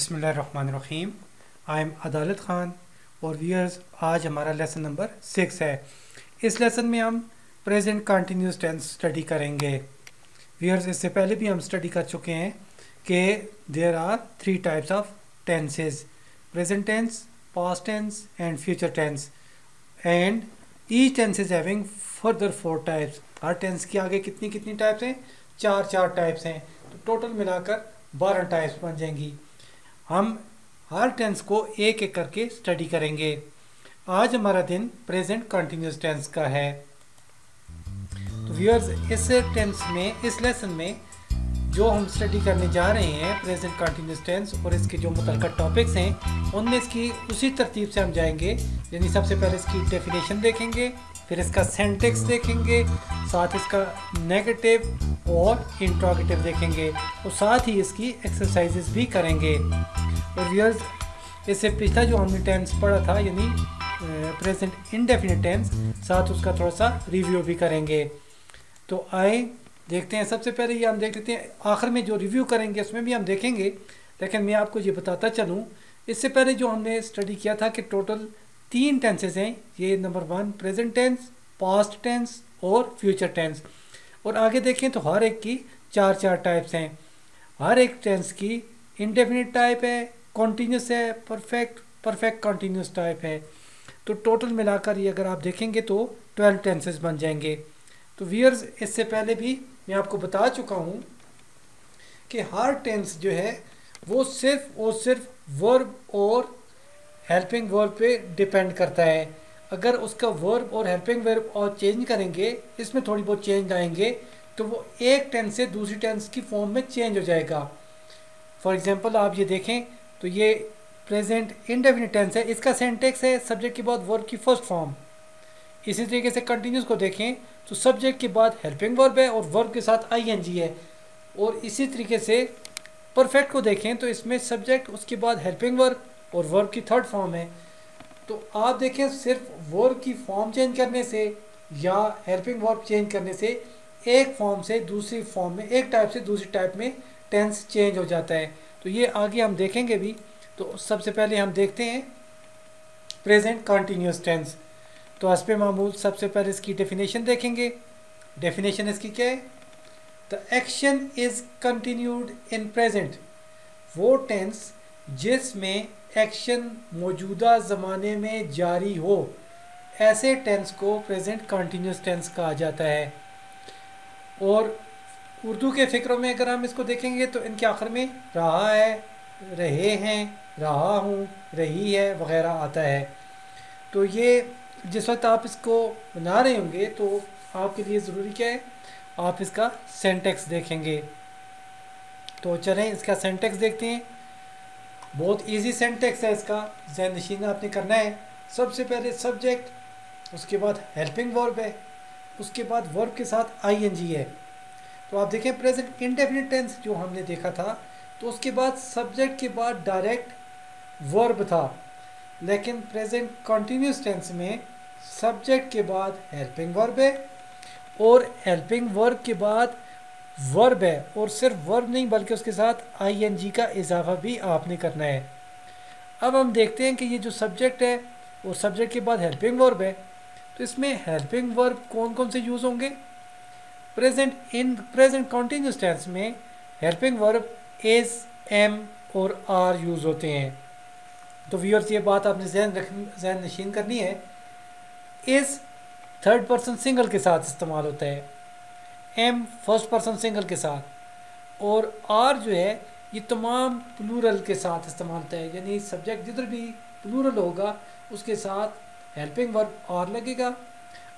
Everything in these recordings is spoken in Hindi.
बिसमीम आई एम अदालत ख़ान और व्यूअर्स आज हमारा लेसन नंबर सिक्स है। इस लेसन में हम प्रेजेंट कंटिन्यूस टेंस स्टडी करेंगे। व्यूअर्स इससे पहले भी हम स्टडी कर चुके हैं कि there are three types of tenses present tense past tense and future tense and each tense is having further four types her tense के आगे कितनी कितनी टाइप्स हैं? चार चार टाइप्स हैं। तो टोटल मिलाकर बारह टाइप्स बन जाएँगी। हम हर टेंस को एक एक करके स्टडी करेंगे। आज हमारा दिन प्रेजेंट कंटिन्यूस टेंस का है। तो व्यूअर्स इस टेंस में, इस लेसन में जो हम स्टडी करने जा रहे हैं प्रेजेंट कंटिन्यूस टेंस और इसके जो मुतल टॉपिक्स हैं, उनमें इसकी उसी तरतीब से हम जाएँगे, यानी सबसे पहले इसकी डेफिनेशन देखेंगे। फिर इसका सेंटेक्स देखेंगे, साथ इसका नेगेटिव और इंट्रोगेटिव देखेंगे, और साथ ही इसकी एक्सरसाइजेस भी करेंगे। और व्यूअर्स इससे पिछला जो हमने टेंस पढ़ा था, यानी प्रेजेंट इनडेफिनिट टेंस साथ उसका थोड़ा सा रिव्यू भी करेंगे। तो आए, देखते हैं, सबसे पहले ये हम देख लेते हैं, आखिर में जो रिव्यू करेंगे, उसमें भी हम देखेंगे, लेकिन मैं आपको ये बताता चलूँ, इससे पहले जो हमने स्टडी किया था कि टोटल तीन टेंसेज हैं, ये number one present tense past tense और फ्यूचर टेंस और आगे देखें तो हर एक की चार चार टाइप्स हैं। हर एक टेंस की इंडेफिनिट टाइप है कॉन्टीन्यूस है परफेक्ट परफेक्ट कॉन्टीन्यूस टाइप है। तो टोटल मिलाकर ये अगर आप देखेंगे तो ट्वेल्व टेंसेज बन जाएँगे। तो वियर्स इससे पहले भी मैं आपको बता चुका हूँ कि हर टेंस जो है, वो सिर्फ़ और सिर्फ़ वर्ब और हेल्पिंग वर्ब पे डिपेंड करता है। अगर उसका वर्ब और हेल्पिंग वर्ब और चेंज करेंगे, इसमें थोड़ी बहुत चेंज आएँगे तो वो एक टेंस से दूसरी टेंस की फॉर्म में चेंज हो जाएगा। फॉर एग्जांपल आप ये देखें तो ये प्रेजेंट इनडेफिनिट टेंस है। इसका सेंटेक्स है सब्जेक्ट के बाद वर्ब की फ़र्स्ट फॉर्म इसी तरीके से कंटिन्यूस को देखें तो सब्जेक्ट के बाद हेल्पिंग वर्ब है और वर्ब के साथ आई एन जी है। और इसी तरीके से परफेक्ट को देखें तो इसमें सब्जेक्ट उसके बाद हेल्पिंग वर्ब और वर्ब की थर्ड फॉर्म है। तो आप देखें, सिर्फ़ वर्ब की फॉर्म चेंज करने से या हेल्पिंग वर्ब चेंज करने से एक फॉर्म से दूसरी फॉर्म में, एक टाइप से दूसरी टाइप में टेंस चेंज हो जाता है। तो ये आगे हम देखेंगे भी। तो सबसे पहले हम देखते हैं प्रेजेंट कंटिन्यूस टेंस तो हसप मामूल सबसे पहले इसकी डेफिनेशन देखेंगे। डेफिनेशन इसकी क्या है? The action is continued in present वो टेंस जिसमें एक्शन मौजूदा ज़माने में जारी हो, ऐसे टेंस को प्रेजेंट कंटिन्यूस टेंस कहा जाता है। और उर्दू के फ़िक्रों में अगर हम इसको देखेंगे तो इनके आखिर में रहा है, रहे हैं, रहा हूँ, रही है, वगैरह आता है। तो ये जिस वक्त आप इसको बना रहे होंगे तो आपके लिए ज़रूरी क्या है? आप इसका सेंटेक्स देखेंगे। तो चलें, इसका सेंटेक्स देखते हैं। बहुत इजी सेंटेक्स है इसका। जहन नशीन आपने करना है। सबसे पहले सब्जेक्ट उसके बाद हेल्पिंग वर्ब है। उसके बाद वर्ब के साथ आई एन जी है। तो आप देखें प्रेजेंट इंडेफिनिट टेंस जो हमने देखा था तो उसके बाद सब्जेक्ट के बाद डायरेक्ट वर्ब था। लेकिन प्रेजेंट कंटिन्यूस टेंस में सब्जेक्ट के बाद हेल्पिंग वर्ब है और हेल्पिंग वर्ब के बाद वर्ब है और सिर्फ़ वर्ब नहीं, बल्कि उसके साथ आई एन जी का इजाफा भी आपने करना है। अब हम देखते हैं कि ये जो सब्जेक्ट है और सब्जेक्ट के बाद हेल्पिंग वर्ब है। तो इसमें हेल्पिंग वर्ब कौन कौन से यूज़ होंगे? Present in present continuous tense में हेल्पिंग वर्ब एज एम और आर यूज़ होते हैं। तो व्यूअर्स ये बात आपने जहन रख, जहन नशीन करनी है। इस थर्ड पर्सन सिंगल के साथ इस्तेमाल होता है। एम फ़र्स्ट पर्सन सिंगल के साथ। और आर जो है, ये तमाम प्लूरल के साथ इस्तेमाल होता है। यानी सब्जेक्ट जिधर भी प्लूरल होगा, उसके साथ हेल्पिंग वर्ब आर लगेगा।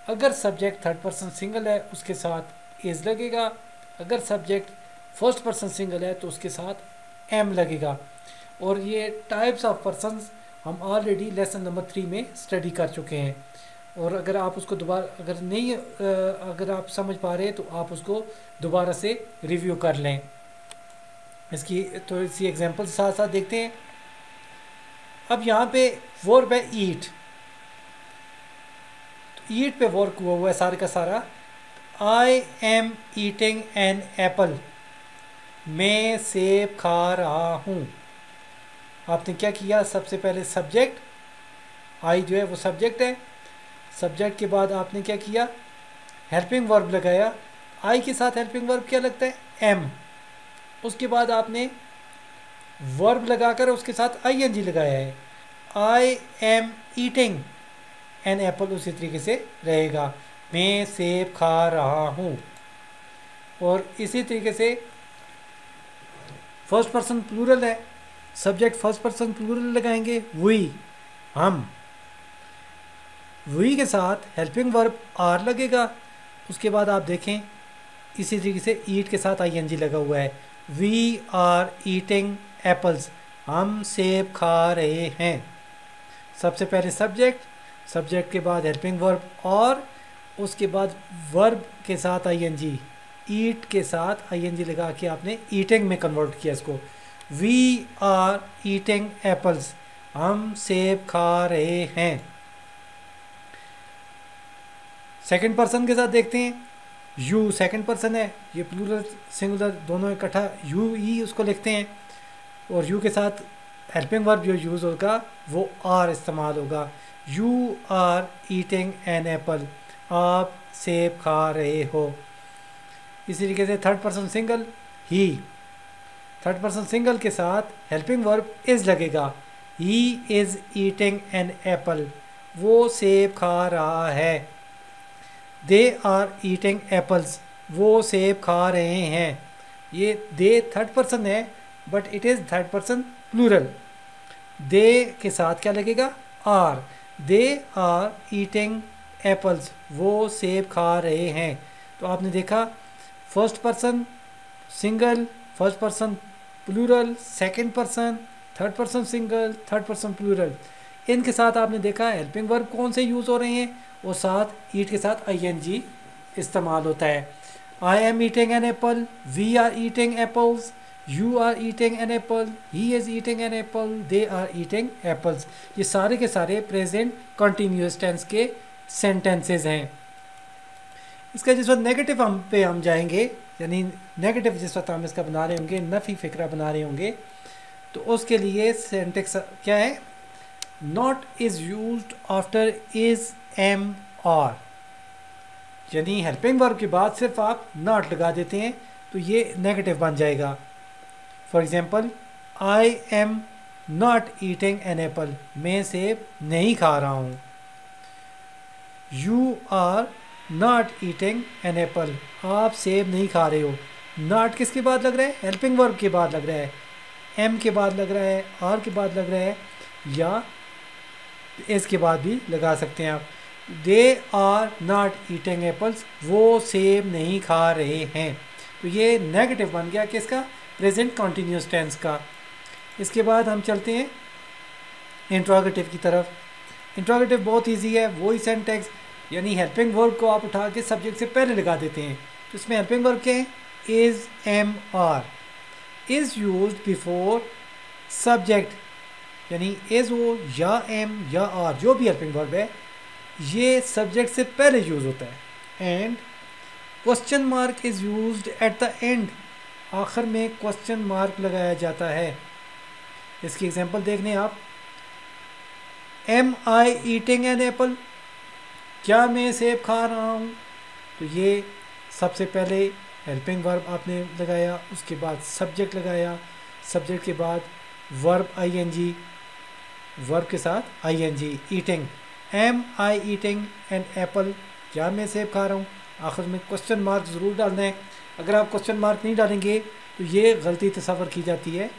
अगर सब्जेक्ट थर्ड पर्सन सिंगल है, उसके साथ इज़ लगेगा। अगर सब्जेक्ट फ़र्स्ट पर्सन सिंगल है तो उसके साथ एम लगेगा। और ये टाइप्स ऑफ़ पर्सनस हम ऑलरेडी लेसन नंबर थ्री में स्टडी कर चुके हैं। और अगर आप उसको दोबारा, अगर नहीं अगर आप समझ पा रहे हैं तो आप उसको दोबारा से रिव्यू कर लें। इसकी थोड़ी सी एग्जांपल साथ साथ देखते हैं। अब यहाँ पे वर्ब है ईट तो ईट पे वर्क हुआ हुआ है सारे का सारा। I am eating an apple मैं सेब खा रहा हूँ। आपने क्या किया? सबसे पहले सब्जेक्ट आई जो है वो सब्जेक्ट है। सब्जेक्ट के बाद आपने क्या किया? हेल्पिंग वर्ब लगाया। आई के साथ हेल्पिंग वर्ब क्या लगता है? एम उसके बाद आपने वर्ब लगाकर उसके साथ आई एन जी लगाया है। I am eating an apple उसी तरीके से रहेगा। मैं सेब खा रहा हूँ। और इसी तरीके से फ़र्स्ट पर्सन प्लूरल है। सब्जेक्ट फ़र्स्ट पर्सन प्लूरल लगाएँगे। वी हम। वी के साथ हेल्पिंग वर्ब आर लगेगा। उसके बाद आप देखें, इसी तरीके से ईट के साथ आई एन जी लगा हुआ है। वी आर ईटिंग एप्पल्स हम सेब खा रहे हैं। सबसे पहले सब्जेक्ट सब्जेक्ट के बाद हेल्पिंग वर्ब और उसके बाद वर्ब के साथ आई एन जी ईट के साथ आई एन जी लगा के आपने ईटिंग में कन्वर्ट किया इसको। वी आर ईटिंग एप्पल्स हम सेब खा रहे हैं। सेकंड पर्सन के साथ देखते हैं। यू सेकंड पर्सन है। ये प्लूरल सिंगुलर दोनों इकट्ठा यू ई उसको लिखते हैं। और यू के साथ हेल्पिंग वर्ब जो यूज़ होगा, वो आर इस्तेमाल होगा। You are eating an apple आप सेब खा रहे हो। इसी तरीके से थर्ड पर्सन सिंगल ही थर्ड पर्सन सिंगल के साथ हेल्पिंग वर्ब इज़ लगेगा। He is eating an apple वो सेब खा रहा है। दे आर ईटिंग एप्पल्स, वो सेब खा रहे हैं। ये दे थर्ड पर्सन है, but it is third person plural. They के साथ क्या लगेगा? Are. They are eating apples, वो सेब खा रहे हैं। तो आपने देखा, first person single, first person plural, second person, third person single, third person plural. इनके साथ आपने देखा हेल्पिंग वर्ब कौन से यूज़ हो रहे हैं? और साथ ईट के साथ आई एन जी इस्तेमाल होता है। I am eating an apple we are eating apples you are eating an apple he is eating an apple they are eating apples ये सारे के सारे प्रेजेंट कंटिन्यूस टेंस के सेंटेंसेस हैं। इसका जिस वक्त नेगेटिव हम पे हम जाएँगे, यानी नेगेटिव जिस वक्त हम इसका बना रहे होंगे, नफ़ी फ़िक्रा बना रहे होंगे तो उसके लिए सेंटेक्स क्या है? Not is use after is am are यानी हेल्पिंग वर्ब के बाद सिर्फ़ आप नॉट लगा देते हैं तो ये नेगेटिव बन जाएगा। For example I am not eating an apple मैं सेब नहीं खा रहा हूँ। You are not eating an apple आप सेब नहीं खा रहे हो। नॉट किसके बाद लग रहा है? हेल्पिंग वर्ब के बाद लग रहा है। एम के बाद लग रहा है आर के बाद लग रहा है, या एस के बाद भी लगा सकते हैं आप। They are not eating apples, वो सेब नहीं खा रहे हैं। तो ये नेगेटिव बन गया किसका प्रेजेंट कॉन्टीन्यूस टेंस का। इसके बाद हम चलते हैं इंट्रोगेटिव की तरफ़। इंट्रोगेटिव बहुत इजी है वही सेंटेक्स यानी हेल्पिंग वर्ब को आप उठा के सब्जेक्ट से पहले लगा देते हैं। तो इसमें हेल्पिंग वर्ब क्या है? Is am are is use before subject यानी एज वो या एम या आर, जो भी हेल्पिंग वर्ब है, ये सब्जेक्ट से पहले यूज़ होता है। And question mark is use at the end आखिर में क्वेश्चन मार्क लगाया जाता है। इसकी एग्जांपल देख लें आप। Am I eating an apple क्या मैं सेब खा रहा हूँ? तो ये सबसे पहले हेल्पिंग वर्ब आपने लगाया, उसके बाद सब्जेक्ट लगाया। सब्जेक्ट के बाद verb I N G verb के साथ I N G eating am I eating an apple क्या मैं सेब खा रहा हूँ। आखिर में क्वेश्चन मार्क ज़रूर डालना है। अगर आप क्वेश्चन मार्क नहीं डालेंगे तो ये गलती तस्वर की जाती है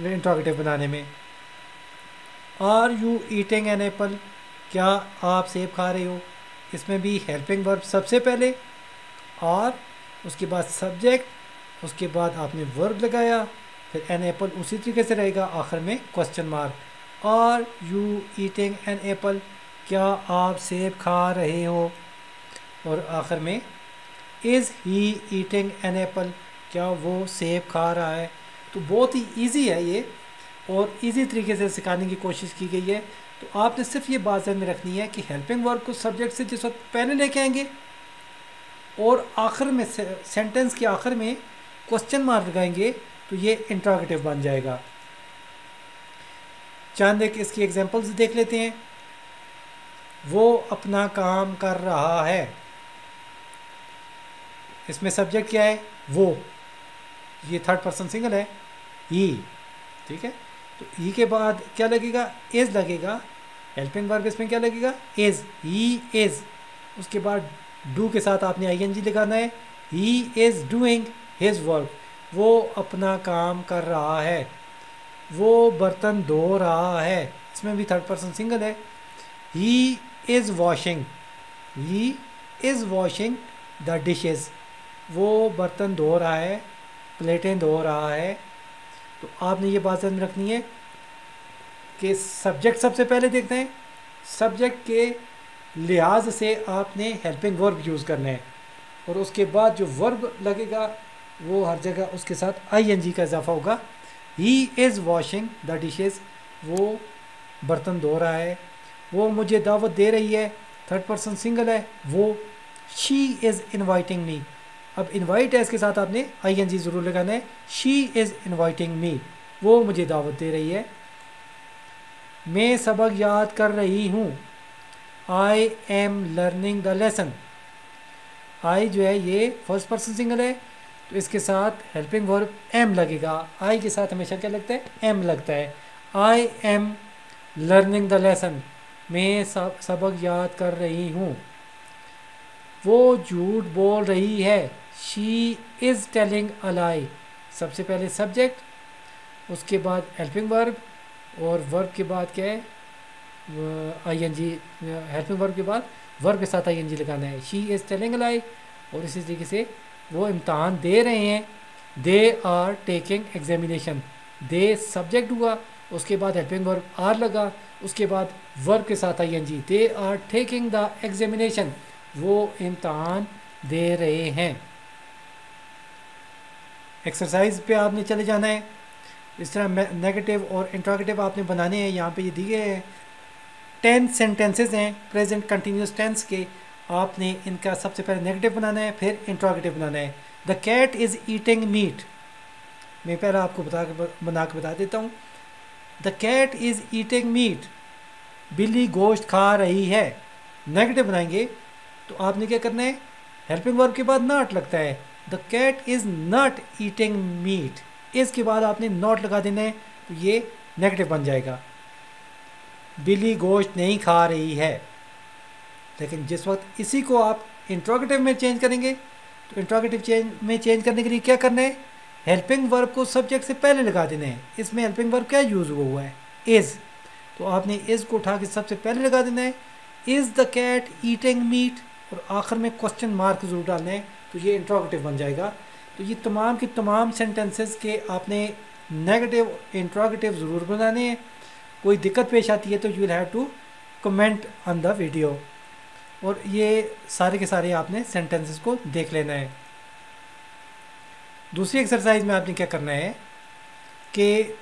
इंट्रोगेटिव बनाने में। Are you eating an apple क्या आप सेब खा रहे हो? इसमें भी हेल्पिंग वर्ब सबसे पहले। और उसके बाद सब्जेक्ट उसके बाद आपने वर्ब लगाया। फिर एन एप्पल उसी तरीके से रहेगा आखिर में question mark are you eating an apple क्या आप सेब खा रहे हो? और आखिर में is he eating an apple क्या वो सेब खा रहा है? तो बहुत ही ईजी है ये, और इजी तरीके से सिखाने की कोशिश की गई है। तो आपने सिर्फ़ ये बात में रखनी है कि हेल्पिंग वर्क को सब्जेक्ट से जिस वक्त पहले लेके आएँगे, और आखिर में सेंटेंस के आखिर में क्वेश्चन मार्क लगाएँगे तो ये इंट्रागेटिव बन जाएगा। चंद एक इसकी एग्जांपल्स देख लेते हैं। वो अपना काम कर रहा है। इसमें सब्जेक्ट क्या है? वो। ये थर्ड पर्सन सिंगल है। ई ठीक है? तो ई के बाद क्या लगेगा? इज़ लगेगा। हेल्पिंग वर्ब इसमें क्या लगेगा? इज़ ही इज़ उसके बाद डू के साथ आपने आई एन जी लगाना है। He is doing his work वो अपना काम कर रहा है। वो बर्तन धो रहा है। इसमें भी थर्ड पर्सन सिंगल है। He is washing he is washing the dishes वो बर्तन धो रहा है, प्लेटें धो रहा है। तो आपने ये बात ध्यान रखनी है कि सब्जेक्ट सबसे पहले देखते हैं। सब्जेक्ट के लिहाज से आपने हेल्पिंग वर्ब यूज़ करना है। और उसके बाद जो वर्ब लगेगा वो हर जगह उसके साथ आई एन जी का इजाफा होगा। He is washing the dishes वो बर्तन धो रहा है। वो मुझे दावत दे रही है। थर्ड पर्सन सिंगल है। वो शी इज़ इन्वाइटिंग मी अब इनवाइट है इसके साथ आपने आई एन जी ज़रूर लगाना है। शी इज़ इन्वाइटिंग मी वो मुझे दावत दे रही है। मैं सबक याद कर रही हूँ। I am learning the lesson I जो है ये फ़र्स्ट पर्सन सिंगल है। तो इसके साथ हेल्पिंग वर्ब एम लगेगा। आई के साथ हमेशा क्या लगता है? एम लगता है। I am learning the lesson मैं सब, सबक याद कर रही हूँ। वो झूठ बोल रही है। शी इज़ टेलिंग अलाई सबसे पहले सब्जेक्ट उसके बाद हेल्पिंग वर्ब और वर्ब के बाद क्या है? I N G helping verb के बाद वर्ब के साथ आई एन जी लगाना है। शी इज़ टेलिंग अलाई और इसी तरीके से वो इम्तहान दे रहे हैं। They are taking examination they subject हुआ, उसके बाद हेल्पिंग वर्ब आर लगा, उसके बाद वर्ब के साथ I N G they are taking the examination वो इम्तहान दे रहे हैं। एक्सरसाइज पे आपने चले जाना है। इस तरह नेगेटिव और इंट्रोगेटिव आपने बनाने हैं। यहाँ पे ये दिए हैं। टेन सेंटेंसेस हैं। प्रेजेंट कंटिन्यूस टेंस के। आपने इनका सबसे पहले नेगेटिव बनाना है, फिर इंट्रोगेटिव बनाना है। The cat is eating meat मैं पहले आपको बता के बना के बता देता हूँ। The cat is eating meat बिल्ली गोश्त खा रही है। नेगेटिव बनाएँगे। तो आपने क्या करना है? हेल्पिंग वर्ब के बाद नॉट लगता है। The cat is not eating meat इसके बाद आपने नॉट लगा देना है। तो ये नेगेटिव बन जाएगा। बिल्ली गोश्त नहीं खा रही है। लेकिन जिस वक्त इसी को आप इंट्रोगेटिव में चेंज करेंगे तो इंट्रोगेटिव चेंज में चेंज करने के लिए क्या करना है? हेल्पिंग वर्ब को सब्जेक्ट से पहले लगा देना है। इसमें हेल्पिंग वर्ब क्या यूज़ हुआ हुआ है? इज़ तो आपने इज़ को उठा के सबसे पहले लगा देना है। Is the cat eating meat और आखिर में क्वेश्चन मार्क ज़रूर डालना है तो ये इंट्रोगेटिव बन जाएगा। तो ये तमाम की तमाम सेंटेंसेस के आपने नेगेटिव इंट्रोगेटिव ज़रूर बनाने हैं। कोई दिक्कत पेश आती है तो you will have to comment on the video और ये सारे के सारे आपने सेंटेंसेस को देख लेना है। दूसरी एक्सरसाइज में आपने क्या करना है कि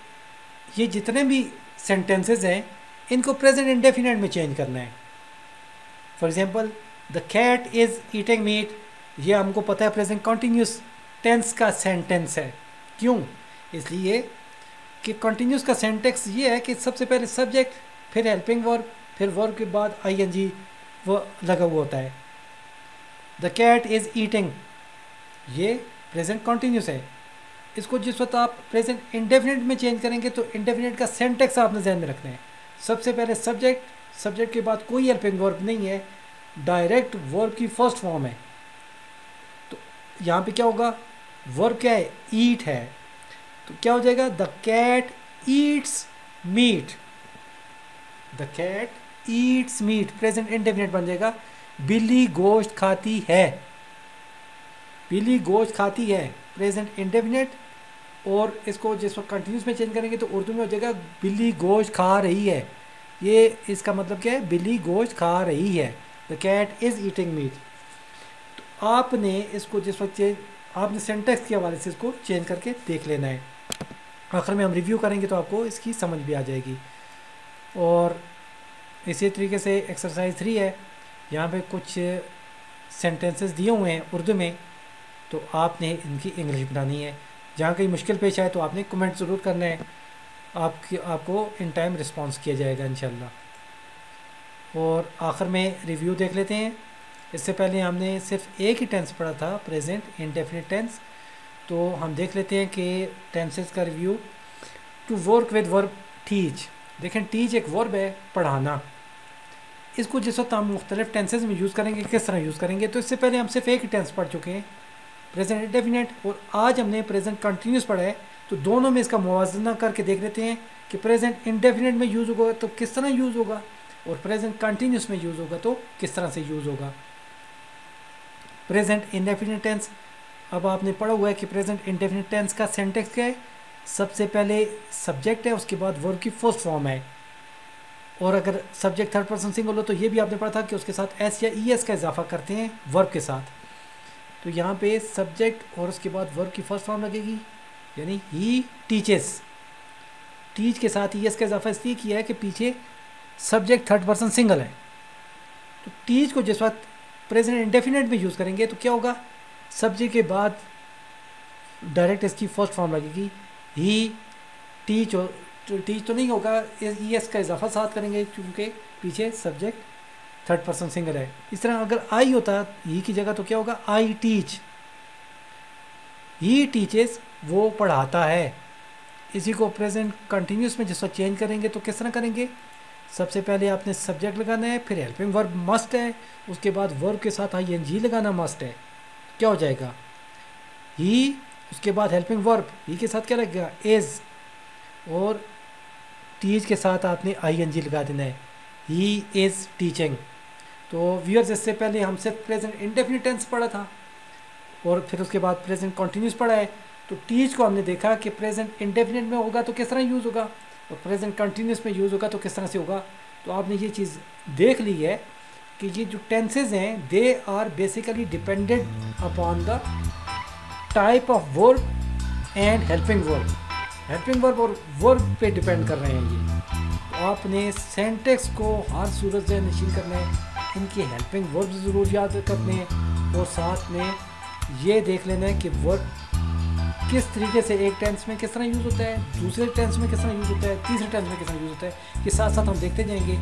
ये जितने भी सेंटेंसेस हैं, इनको प्रेजेंट इंडेफिनेट में चेंज करना है। For example the cat is eating meat ये हमको पता है प्रेजेंट कॉन्टीन्यूस टेंस का सेंटेंस है। क्यों? इसलिए कि कॉन्टीन्यूस का सेंटेंस ये है कि सबसे पहले सब्जेक्ट फिर हेल्पिंग वर्ब फिर वर्ब के बाद आई एन जी वो लगा हुआ होता है। द कैट इज़ ईटिंग ये प्रेजेंट कॉन्टीन्यूस है। इसको जिस वक्त आप प्रेजेंट इंडेफिनेट में चेंज करेंगे तो इंडेफिनेट का सेंटेक्स आपने जहन में रखना है। सबसे पहले सब्जेक्ट सब्जेक्ट के बाद कोई हेल्पिंग वर्ब नहीं है। डायरेक्ट वर्ब की फ़र्स्ट फॉर्म है। तो यहाँ पे क्या होगा? वर्ब क्या है? ईट है। तो क्या हो जाएगा? The cat eats meat the cat eats meat present indefinite बन जाएगा। बिल्ली गोश्त खाती है। बिल्ली गोश्त खाती है प्रेजेंट इंडेफिनेट और इसको जिस वक्त कंटिन्यूस में चेंज करेंगे तो उर्दू में हो जाएगा, बिल्ली गोश्त खा रही है। ये इसका मतलब क्या है? बिल्ली गोश्त खा रही है। The cat is eating meat तो आपने इसको जिस वक्त चेंज आपने सेंटेक्स के हवाले से इसको चेंज करके देख लेना है। आखिर में हम रिव्यू करेंगे तो आपको इसकी समझ भी आ जाएगी। और इसी तरीके से एक्सरसाइज थ्री है। यहाँ पे कुछ सेंटेंसेस दिए हुए हैं उर्दू में तो आपने इनकी इंग्लिश बनानी है। जहाँ कहीं मुश्किल पेश आए तो आपने कमेंट ज़रूर करना है। आपकी, आपको इन टाइम रिस्पॉन्स किया जाएगा इन और आखिर में रिव्यू देख लेते हैं। इससे पहले हमने सिर्फ़ एक ही टेंस पढ़ा था प्रेजेंट इनडेफिनिट टेंस तो हम देख लेते हैं कि टेंसेस का review to work with verb teach देखें टीच एक वर्ब है, पढ़ाना। इसको जिस वक्त हम मुख्तलिफ़ टेंसेज में यूज़ करेंगे, किस तरह यूज़ करेंगे तो इससे पहले हम सिर्फ़ एक ही टेंस पढ़ चुके हैं। प्रेजेंट इंडेफिनेट और आज हमने प्रेजेंट कंटिन्यूस पढ़ा है तो दोनों में इसका मुवजना करके देख लेते हैं कि प्रेजेंट इंडेफिनेट में यूज़ होगा तो किस तरह यूज़ होगा और प्रेजेंट कंटिन्यूस में यूज़ होगा तो किस तरह से यूज़ होगा। प्रेजेंट इंडेफिनेट टेंस अब आपने पढ़ा हुआ है कि प्रेजेंट इंडेफिनेट टेंस का सेंटेक्स क्या है? सबसे पहले सब्जेक्ट है, उसके बाद वर्ब की फ़र्स्ट फॉर्म है। और अगर सब्जेक्ट थर्ड पर्सन सिंगल हो तो ये भी आपने पढ़ा था कि उसके साथ एस या ई एस का इजाफा करते हैं वर्ब के साथ। तो यहाँ पे सब्जेक्ट और उसके बाद वर्ब की फ़र्स्ट फॉर्म लगेगी। यानी ही टीचेस टीच के साथ ई एस का इजाफा इसलिए किया है कि पीछे सब्जेक्ट थर्ड पर्सन सिंगल है। तो टीच को जिस वक्त प्रेजेंट इंडेफिनेट में यूज़ करेंगे तो क्या होगा? सब्जेक्ट के बाद डायरेक्ट इसकी फ़र्स्ट फॉर्म लगेगी। ही टीच और टीच तो नहीं होगा ई एस का इजाफा साथ करेंगे, क्योंकि पीछे सब्जेक्ट थर्ड पर्सन सिंगल है। इस तरह अगर आई होता ही की जगह तो क्या होगा? आई टीच ही टीचेस वो पढ़ाता है। इसी को प्रेजेंट कंटिन्यूस में जिस चेंज करेंगे तो किस तरह करेंगे? सबसे पहले आपने सब्जेक्ट लगाना है, फिर हेल्पिंग वर्ब मस्ट है, उसके बाद वर्ब के साथ आई एन जी लगाना मस्ट है। क्या हो जाएगा? ही उसके बाद हेल्पिंग वर्ब ही के साथ क्या लगेगा एज और टीच के साथ आपने आई एन जी लगा देना है। ही इज़ टीचिंग तो व्यूअर्स इससे पहले हम सिर्फ़ प्रेजेंट इंडेफिनिट टेंस पढ़ा था और फिर उसके बाद प्रेजेंट कॉन्टीन्यूस पढ़ा है। तो टीच को हमने देखा कि प्रेजेंट इंडेफिनिट में होगा तो किस तरह यूज़ होगा और प्रेजेंट कंटिन्यूस में यूज़ होगा तो किस तरह से होगा। तो आपने ये चीज़ देख ली है कि ये जो टेंसेज हैं they are basically dependent upon the type of verb and helping verb helping verb और वर्ब पे डिपेंड कर रहे हैं ये। तो आपने सेंटेक्स को हर सूरत से नशीन करना इनकी हेल्पिंग वर्ब ज़रूर याद करने और साथ में ये देख लेना है कि वर्ब किस तरीके से एक टेंस में किस तरह यूज़ होता है, दूसरे टेंस में किस तरह यूज़ होता है, तीसरे टेंस में किस तरह यूज़ होता है, ये साथ साथ हम देखते जाएँगे।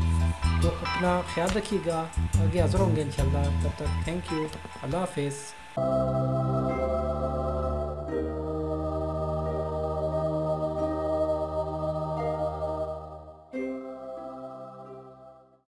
तो अपना ख्याल रखिएगा। आगे हाजिर होंगे इन तब तक थैंक यू अल्लाह हाफिज़।